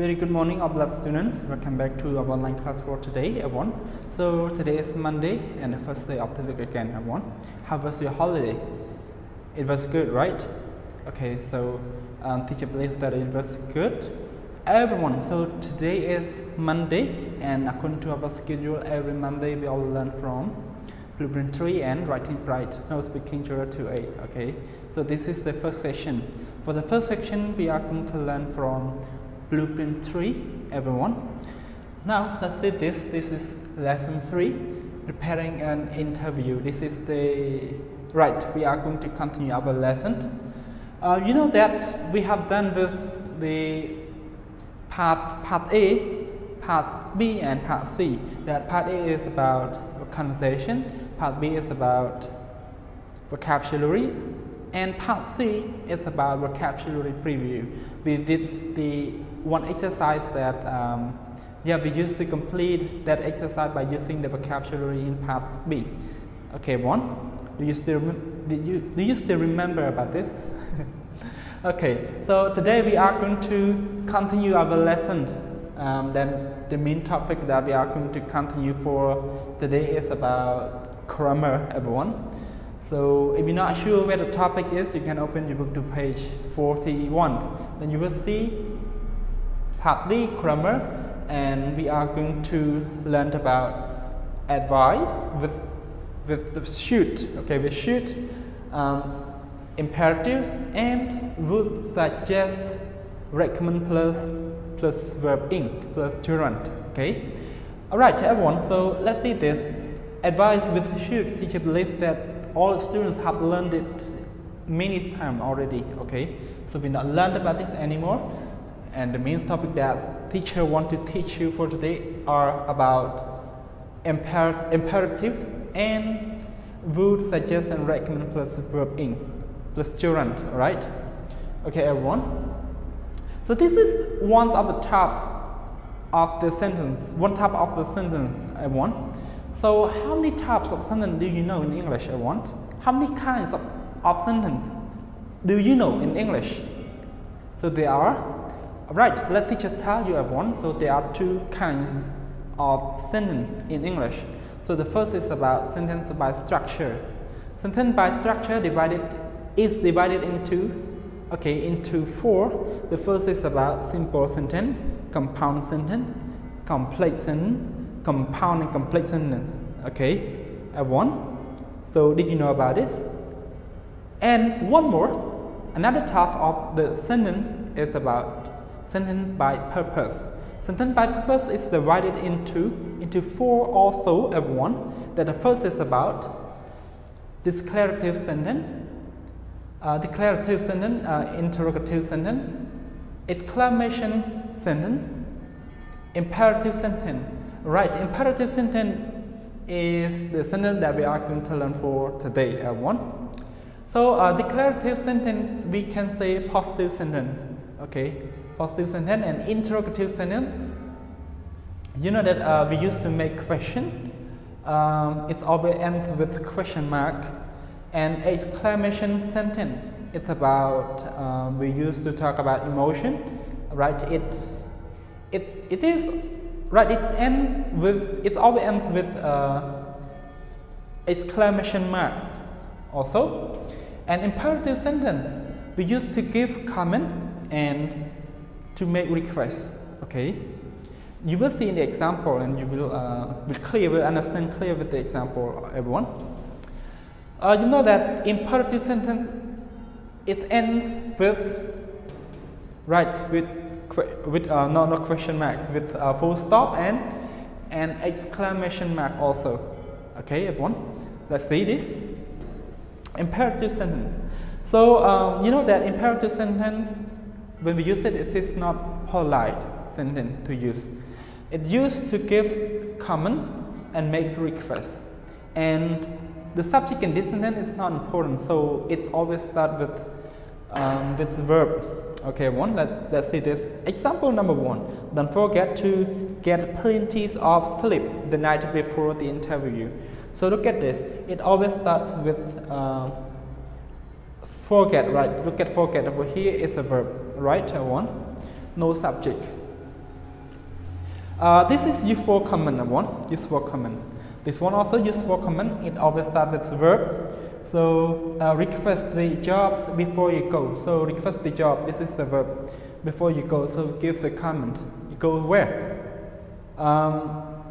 Very good morning, all blessed students. Welcome back to our online class for today, everyone. So today is Monday and the first day of the week again, everyone. How was your holiday? It was good, right? Okay, so um, teacher believes that it was good. Everyone, so today is Monday, and according to our schedule, every Monday we all learn from Blueprint 3 and Writing Bright, no speaking to 2A. Okay, so this is the first section. For the first section, we are going to learn from Blueprint 3, everyone. Now, let's see this. This is lesson 3, preparing an interview. This is the, right, we are going to continue our lesson. Uh, you know that we have done with the part, part A, part B, and part C. That part A is about conversation, part B is about vocabulary, and part C is about vocabulary preview. We did the one exercise that um, yeah we used to complete that exercise by using the vocabulary in part B. Okay, one. Do you still do you do you still remember about this? okay, so today we are going to continue our lesson. Um, then the main topic that we are going to continue for today is about grammar, everyone. So if you're not sure where the topic is, you can open your book to page 41. Then you will see partly grammar and we are going to learn about advice with with the should okay with should um, imperatives and would suggest recommend plus plus verb ing plus gerund okay? All right everyone so let's see this. Advice with should teacher believes that all students have learned it many times already okay? So we not learned about this anymore. And the main topic that teacher want to teach you for today are about imper imperatives and would suggest and recommend plus verb in plus gerund all right okay everyone? So this is one of the top of the sentence one type of the sentence everyone so how many types of sentence do you know in english I want? how many kinds of, of sentence do you know in english so there are Right, let teacher tell you everyone. So there are two kinds of sentence in English. So the first is about sentence by structure. Sentence by structure divided is divided into okay into four. The first is about simple sentence, compound sentence, complex sentence, compound and complex sentence. Okay, everyone. So did you know about this? And one more, another type of the sentence is about sentence by purpose. Sentence by purpose is divided into, into four also of one. That the first is about declarative sentence, uh, declarative sentence, uh, interrogative sentence, exclamation sentence, imperative sentence. Right, imperative sentence is the sentence that we are going to learn for today, everyone. So, uh, declarative sentence, we can say positive sentence, okay? positive sentence and interrogative sentence. You know that uh, we used to make question. Um, it always ends with question mark. And exclamation sentence. It's about um, we used to talk about emotion, right? It it it is right. It ends with it always ends with uh, exclamation marks. Also, an imperative sentence we use to give comments and to make requests. Okay, you will see in the example, and you will uh, will clear, will understand clear with the example, everyone. Uh, you know that imperative sentence it ends with right with with uh, no no question marks with a full stop and an exclamation mark also. Okay, everyone. Let's see this imperative sentence. So um, you know that imperative sentence when we use it, it is not polite sentence to use. It used to give comments and make requests. And the subject in this sentence is not important, so it always starts with um, with verb. Okay, one. Let let's see this example number one. Don't forget to get plenty of sleep the night before the interview. So look at this. It always starts with uh, forget. Right. Look at forget over here is a verb right one no subject Uh, this is used for common one, used for common. This one also used for common. It always starts with verb. So uh, request the job before you go. So request the job. This is the verb before you go. So give the comment. You go where? Um,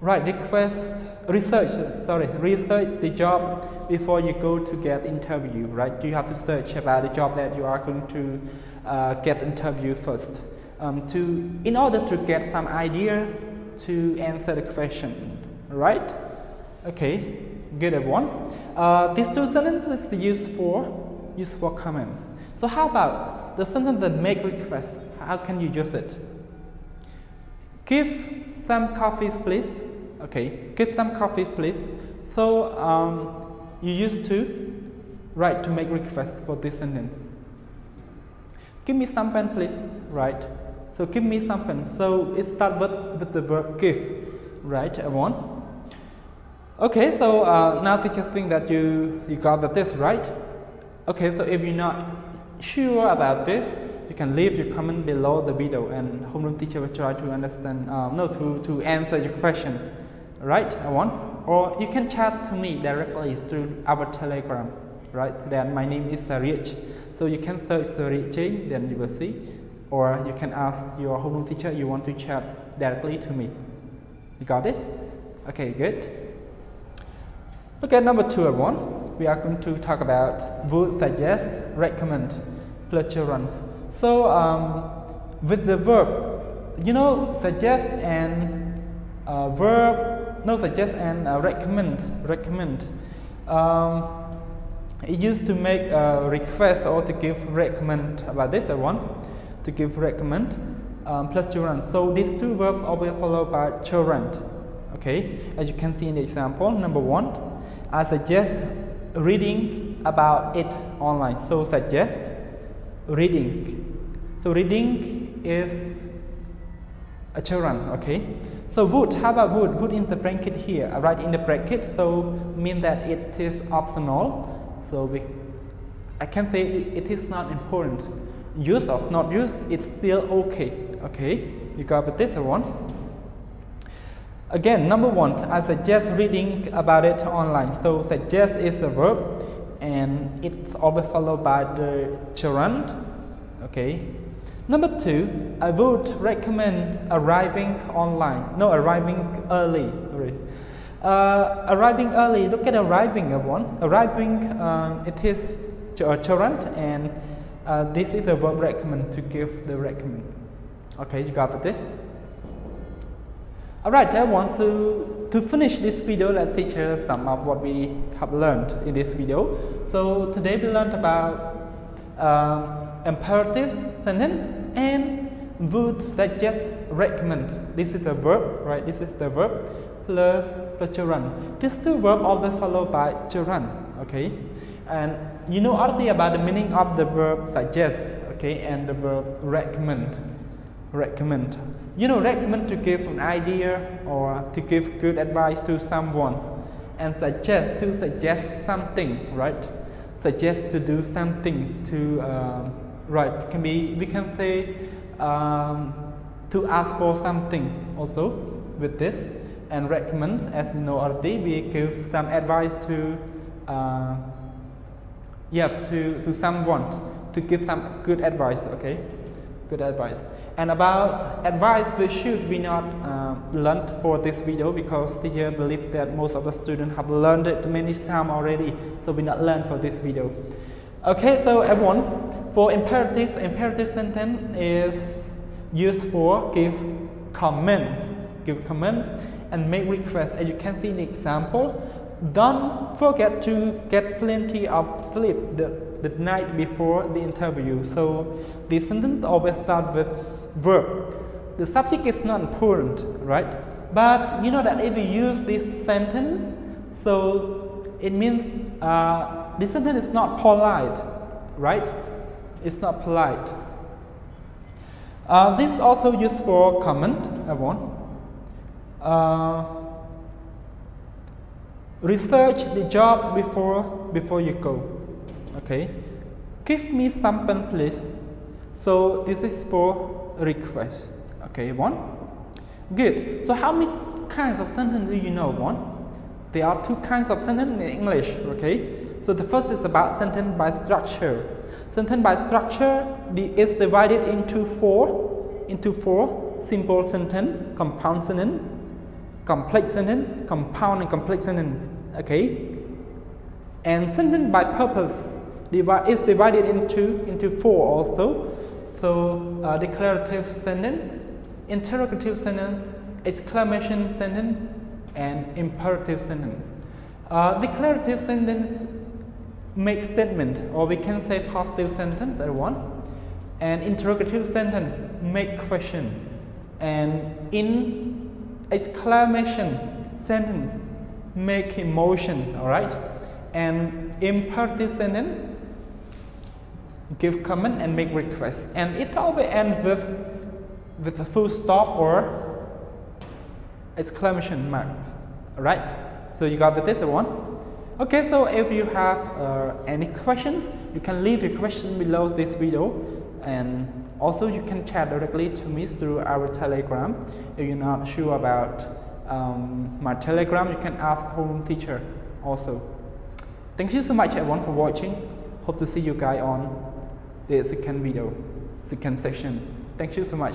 right. Request research. Sorry, research the job before you go to get interview. Right. You have to search about the job that you are going to uh, get interview first. Um, to in order to get some ideas to answer the question. Right. Okay. Good everyone. Uh, these two sentences used for used for comments. So how about the sentence that make request? How can you use it? Give some coffees, please. Okay, give some coffee, please. So um, you used to write to make request for this sentence. Give me some pen, please. Right. So give me some pen. So it starts with, with the verb give. Right, everyone. Okay, so uh, now teacher think that you, you got the this right. Okay, so if you're not sure about this, you can leave your comment below the video and homeroom teacher will try to understand, um, no, to, to answer your questions. Right, I want. Or you can chat to me directly through our telegram. Right, then my name is Sarich. So you can search Sarich, then you will see. Or you can ask your homeroom teacher you want to chat directly to me. You got this? Okay, good. Look at number two, everyone. We are going to talk about would suggest, recommend, plurals. So um, with the verb, you know, suggest and uh, verb, no, suggest and uh, recommend, recommend. Um, it used to make a request or to give recommend about this, everyone, to give recommend um, plus gerund. So these two verbs always followed by gerund. Okay, as you can see in the example, number one, I suggest reading about it online. So suggest reading. So reading is a gerund, okay? So would, how about would? Would in the bracket here, write in the bracket, so mean that it is optional. So we, I can say it is not important. Use or not use, it's still okay, okay? You got with this one? Again, number one, I suggest reading about it online. So suggest is a verb and it's always followed by the gerund. Okay. Number two, I would recommend arriving online. No, arriving early. Sorry. Uh, arriving early. Look at arriving, everyone. Arriving, um, it is a gerund, and uh, this is the verb recommend to give the recommend. Okay, you got this? Alright, I want to, to finish this video, let's teach you some of what we have learned in this video. So today we learned about um, imperative sentence and would suggest recommend. This is the verb, right? This is the verb plus gerund. These two verbs always followed by gerund, okay? And you know already about the meaning of the verb suggest, okay, and the verb recommend. Recommend you know, recommend to give an idea or to give good advice to someone and suggest to suggest something, right? Suggest to do something to, um, right, can be, we can say um, to ask for something also with this and recommend, as you know already, we give some advice to, uh, yes, to, to someone to give some good advice, okay? Good advice. And about advice we should we not uh, learn for this video because the teacher believe that most of the students have learned it many times already, so we not learn for this video. Okay, so everyone, for imperative, imperative sentence is used for give comments, give comments and make requests. As you can see in the example, don't forget to get plenty of sleep the, the night before the interview. So the sentence always starts with verb. The subject is not important, right? But you know that if you use this sentence, so it means uh, this sentence is not polite, right? It's not polite. Uh, this is also used for comment, everyone. Uh, research the job before before you go. Okay, give me some pen, please. So this is for request. Okay, one. Good. So how many kinds of sentence do you know, one? There are two kinds of sentence in English, okay? So the first is about sentence by structure. Sentence by structure is divided into four, into four simple sentence, compound sentence, complex sentence, compound and complex sentence, okay? And sentence by purpose is divided into, into four also. So uh, declarative sentence, interrogative sentence, exclamation sentence, and imperative sentence. Uh, declarative sentence make statement, or we can say positive sentence at one, and interrogative sentence make question, and in exclamation sentence make emotion. All right, and imperative sentence give comment and make request, and it always ends with with a full stop or exclamation marks. Right? So you got the this one. Okay, so if you have uh, any questions, you can leave your question below this video and also you can chat directly to me through our telegram. If you're not sure about um, my telegram, you can ask home teacher also. Thank you so much everyone for watching. Hope to see you guys on the second video, second section. Thank you so much.